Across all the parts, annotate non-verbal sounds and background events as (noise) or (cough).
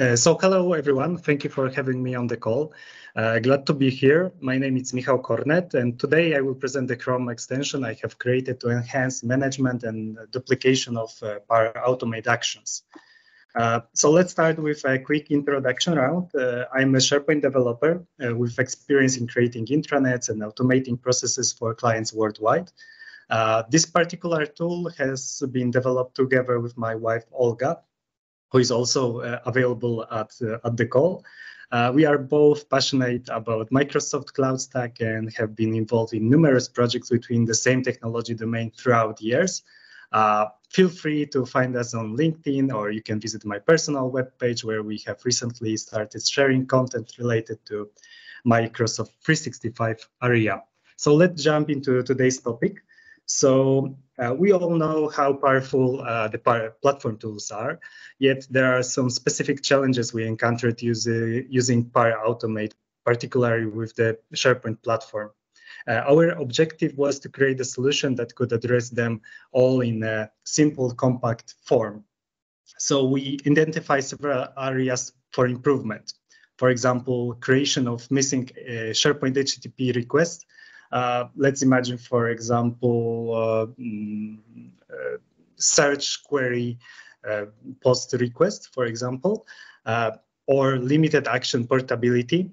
Uh, so hello everyone, thank you for having me on the call. Uh, glad to be here. My name is Michał Kornet and today I will present the Chrome extension I have created to enhance management and duplication of uh, Power Automate actions. Uh, so let's start with a quick introduction round. Uh, I'm a SharePoint developer uh, with experience in creating intranets and automating processes for clients worldwide. this particular tool has been developed together with my wife Olga, who is also uh, available at, uh, at the call. Uh, we are both passionate about Microsoft Cloud Stack and have been involved in numerous projects within the same technology domain throughout years. Uh, feel free to find us on LinkedIn or you can visit my personal webpage where we have recently started sharing content related to Microsoft 365 area. So let's jump into today's topic. So uh, we all know how powerful uh, the platform tools are, yet there are some specific challenges we encountered using Power Automate, particularly with the SharePoint platform. Uh, our objective was to create a solution that could address them all in a simple, compact form. So we identify several areas for improvement. For example, creation of missing uh, SharePoint HTTP requests let's imagine, for example, uh, mm, uh, search query post request, for example, or limited action portability.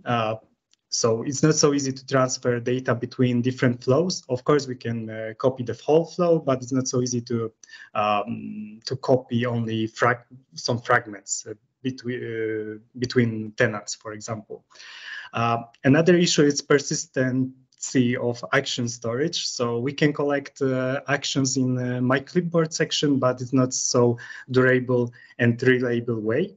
So it's not so easy to transfer data between different flows. Of course, we can uh, copy the whole flow, but it's not so easy to um, to copy only frag some fragments uh, between uh, between tenants, for example. another issue is persistent of action storage. So we can collect uh, actions in uh, my clipboard section, but it's not so durable and reliable way.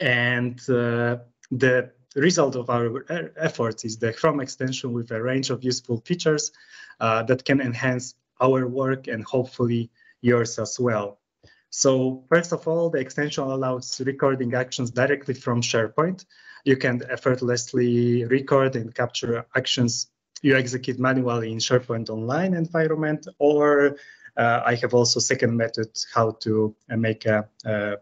And uh, the result of our efforts is the Chrome extension with a range of useful features uh, that can enhance our work and hopefully yours as well. So first of all, the extension allows recording actions directly from SharePoint. You can effortlessly record and capture actions you execute manually in SharePoint Online environment, or uh, I have also second method how to uh, make a uh,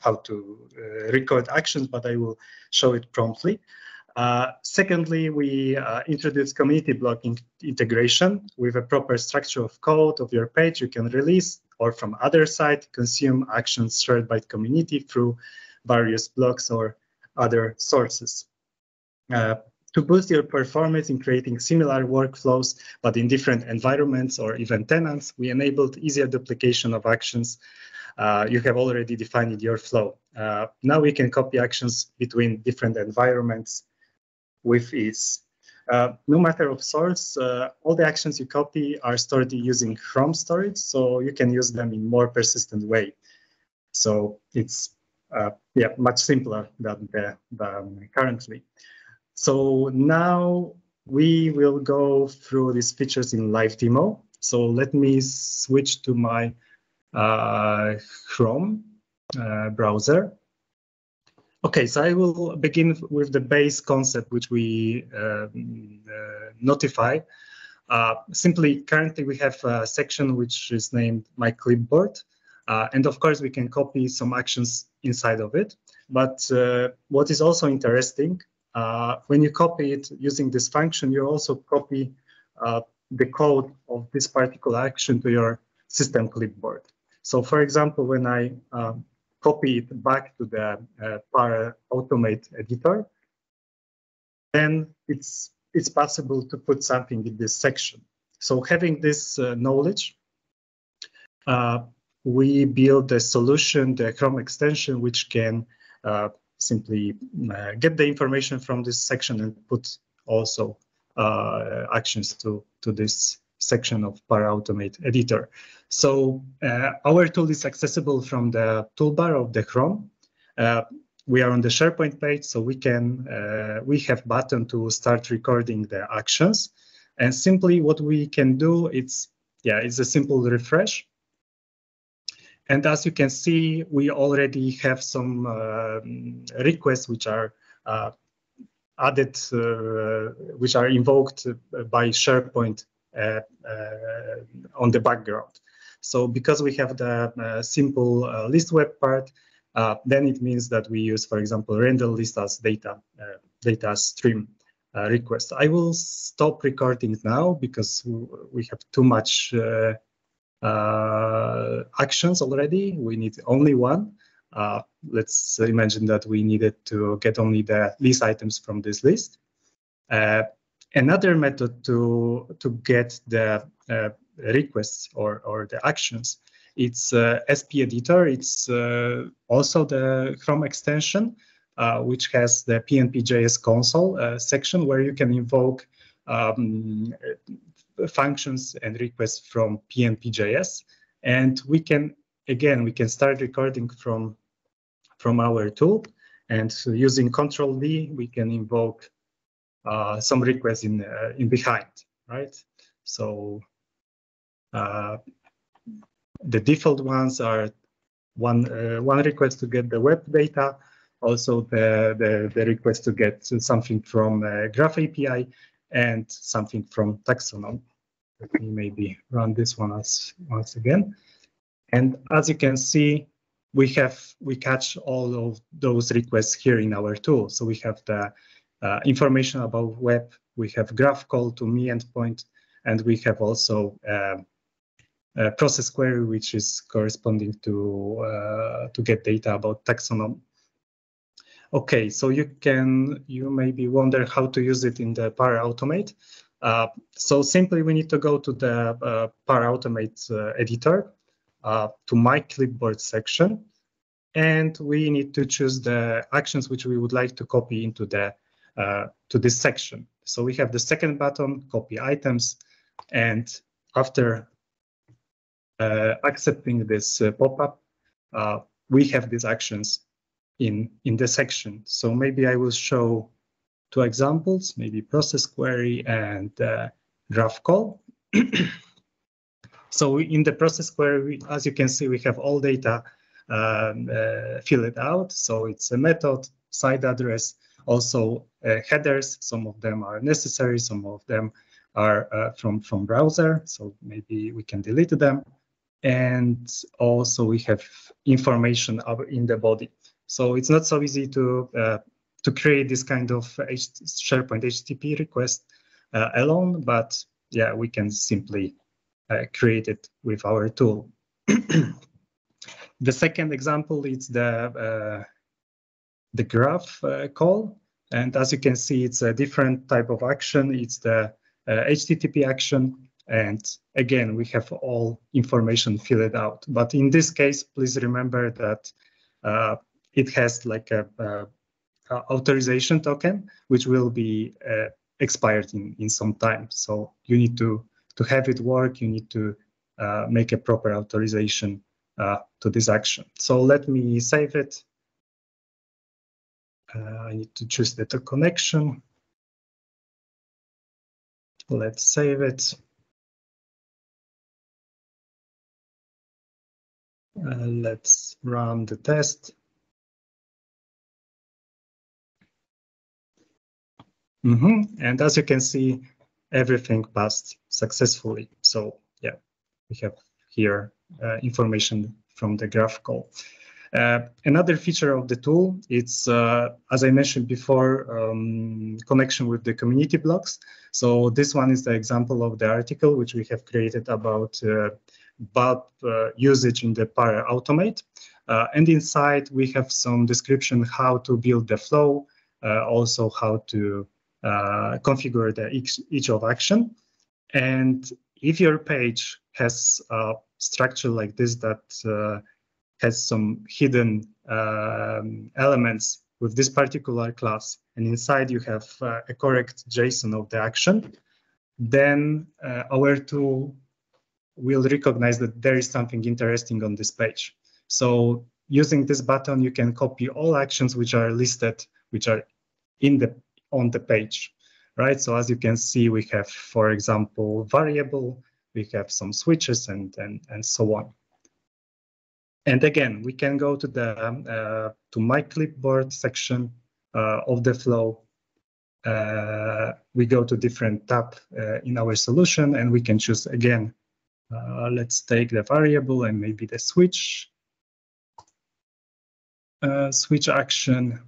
how to uh, record actions, but I will show it promptly. Uh, secondly, we uh, introduced community blogging integration with a proper structure of code of your page. You can release or from other side consume actions shared by the community through various blogs or other sources. Uh, to boost your performance in creating similar workflows, but in different environments or even tenants, we enabled easier duplication of actions uh, you have already defined in your flow. Uh, now we can copy actions between different environments with ease. Uh, no matter of source, uh, all the actions you copy are stored using Chrome storage, so you can use them in more persistent way. So it's uh, yeah much simpler than, the, than currently. So now we will go through these features in live demo. So let me switch to my uh, Chrome uh, browser. Okay, so I will begin with the base concept which we uh, uh notify. Uh, simply, currently we have a section which is named My Clipboard. Uh, and of course, we can copy some actions inside of it. But what is also interesting uh, when you copy it using this function, you also copy uh, the code of this particular action to your system clipboard. So for example, when I um, copy it back to the uh, Power Automate editor, then it's, it's possible to put something in this section. So having this uh, knowledge, uh, we build a solution, the Chrome extension, which can uh, simply uh, get the information from this section and put also uh, actions to, to this section of Power Automate editor. So uh, our tool is accessible from the toolbar of the Chrome. We are on the SharePoint page, so we can uh, we have button to start recording the actions. And simply what we can do, it's yeah, it's a simple refresh. And as you can see, we already have some uh, requests which are uh, added, uh, which are invoked by SharePoint on the background. So because we have the simple list web part, uh, then it means that we use, for example, render list as data, uh, data stream uh, request. I will stop recording now because we have too much uh, uh, actions already. We need only one. Uh, let's imagine that we needed to get only the list items from this list. another method to to get the requests or, or the actions it's uh, SP Editor. It's uh, also the Chrome extension, uh, which has the PNP.js console uh, section where you can invoke um, functions and requests from PNP.js. And we can, again, we can start recording from, from our tool. And so using Control V, we can invoke uh, some requests in, uh, in behind, right? So uh, the default ones are one uh, one request to get the web data, also the, the, the request to get something from uh, Graph API and something from Taxonom. Let me maybe run this one as, once again. And as you can see, we have we catch all of those requests here in our tool. So we have the uh, information about web, we have graph call to me endpoint, and we have also uh, uh, process query, which is corresponding to uh, to get data about taxonomy. Okay, so you can you maybe wonder how to use it in the Power Automate. Uh, so simply we need to go to the uh, Power Automate uh, editor uh, to my clipboard section, and we need to choose the actions which we would like to copy into the to this section. So we have the second button, copy items, and after uh, accepting this uh, pop-up, uh, we have these actions in, in the section. So maybe I will show two examples, maybe process query and graph call. (clears throat) so in the process query, as you can see, we have all data um, uh, filled out. So it's a method, site address, also uh, headers. Some of them are necessary, some of them are uh, from, from browser. So maybe we can delete them and also we have information in the body. So it's not so easy to uh, to create this kind of SharePoint HTTP request uh, alone, but yeah, we can simply uh, create it with our tool. (clears throat) the second example is the uh, the graph uh, call, and as you can see, it's a different type of action. It's the HTTP uh, action and again, we have all information filled out. But in this case, please remember that uh, it has like a, a, authorization token, which will be uh, expired in, in some time. So you need to, to have it work, you need to uh, make a proper authorization uh, to this action. So let me save it. Uh, I need to choose the connection. Let's save it. Uh, let's run the test. Mm -hmm. And as you can see, everything passed successfully. So yeah, we have here uh, information from the graph call. Uh, another feature of the tool, it's, uh, as I mentioned before, um, connection with the community blogs. So this one is the example of the article which we have created about uh, bulb uh, usage in the Power Automate. Uh, and inside we have some description how to build the flow, uh, also how to configure the each, each of action. And if your page has a structure like this that has some hidden um, elements with this particular class, and inside you have uh, a correct JSON of the action, then uh, our tool will recognize that there is something interesting on this page. So using this button, you can copy all actions which are listed, which are in the on the page, right? So as you can see, we have, for example, variable, we have some switches and and and so on. And again, we can go to the uh, to my clipboard section uh, of the flow. Uh, we go to different tab uh, in our solution, and we can choose again uh, let's take the variable and maybe the switch. uh, switch action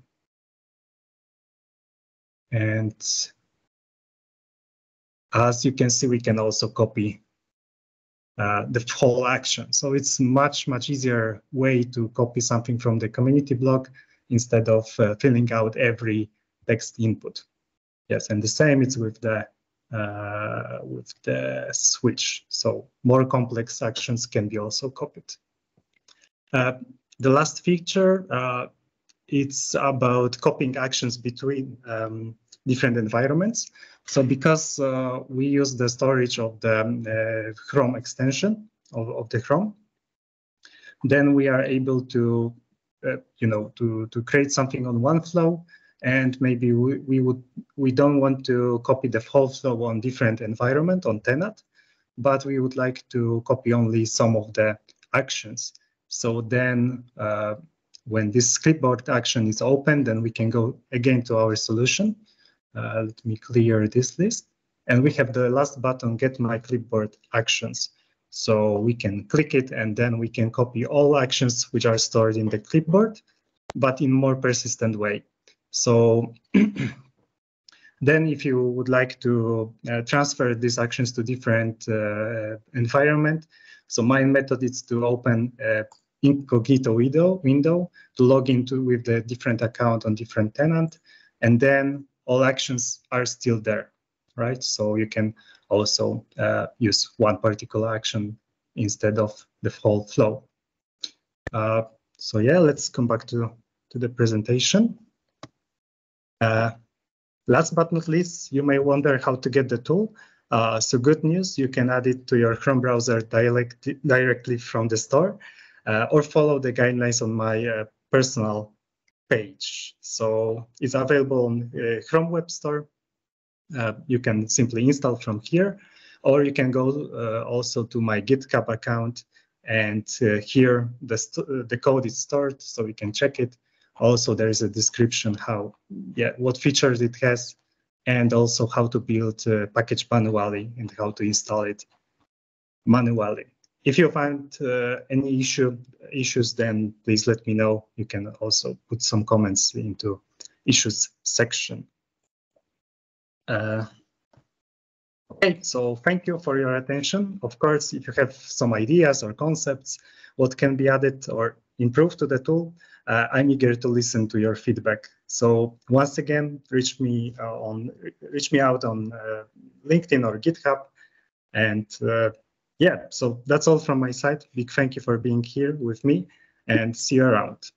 and as you can see, we can also copy uh, the whole action. So it's much, much easier way to copy something from the community blog instead of uh, filling out every text input. Yes, and the same it's with the uh, with the switch. So more complex actions can be also copied. Uh, the last feature, uh, it's about copying actions between um, different environments. So because uh, we use the storage of the uh, Chrome extension of, of the Chrome, then we are able to, uh, you know, to, to create something on one flow. And maybe we, we would we don't want to copy the whole flow on different environment on tenant but we would like to copy only some of the actions. So then uh, when this clipboard action is open then we can go again to our solution let me clear this list. And we have the last button, get my clipboard actions. So we can click it and then we can copy all actions which are stored in the clipboard, but in more persistent way. So (clears throat) then if you would like to uh, transfer these actions to different uh, environment, so my method is to open a incognito window, window to log into with the different account on different tenant, and then all actions are still there, right? So you can also uh, use one particular action instead of the whole flow. Uh, so yeah, let's come back to, to the presentation. Uh, last but not least, you may wonder how to get the tool. Uh, so good news, you can add it to your Chrome browser direct, directly from the store uh, or follow the guidelines on my uh, personal page. So it's available on uh, Chrome Web Store. Uh, you can simply install from here, or you can go uh, also to my GitHub account and uh, here the, uh, the code is stored so we can check it. Also, there is a description how, yeah, what features it has and also how to build a package manually and how to install it manually if you find uh, any issue issues, then please let me know. You can also put some comments into issues section. Uh, okay, so thank you for your attention. Of course, if you have some ideas or concepts, what can be added or improved to the tool, uh, I'm eager to listen to your feedback. So once again, reach me uh, on reach me out on uh, LinkedIn or GitHub, and uh, yeah, so that's all from my side. Big thank you for being here with me and see you around.